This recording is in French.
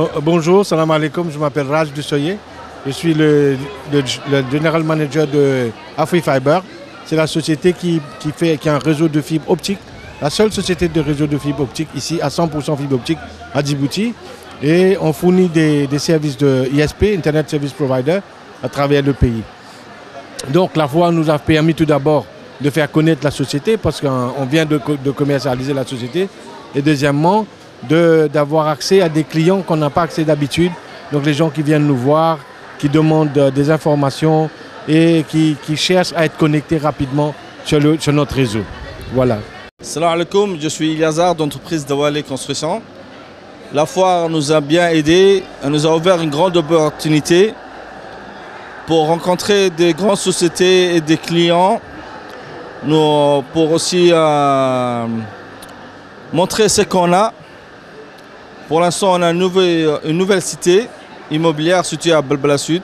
Euh, bonjour, salam alaikum, je m'appelle Raj Dussoye. Je suis le, general manager de AfriFiber. C'est la société qui, fait, qui a un réseau de fibre optique, la seule société de réseau de fibre optique ici à 100% fibre optique à Djibouti. Et on fournit des, services de ISP, Internet Service Provider, à travers le pays. Donc la foi nous a permis tout d'abord de faire connaître la société parce qu'on vient de commercialiser la société. Et deuxièmement, d'avoir accès à des clients qu'on n'a pas accès d'habitude. Donc les gens qui viennent nous voir, qui demandent euh, des informations et qui, qui, cherchent à être connectés rapidement sur, le, sur notre réseau. Voilà. Salam alaikum, je suis Ilyazar d'entreprise Dawale Construction. La foire nous a bien aidés, elle nous a ouvert une grande opportunité pour rencontrer des grandes sociétés et des clients, nous, pour aussi euh, montrer ce qu'on a pour l'instant, on a une nouvelle, une nouvelle, cité immobilière située à Balbala Sud.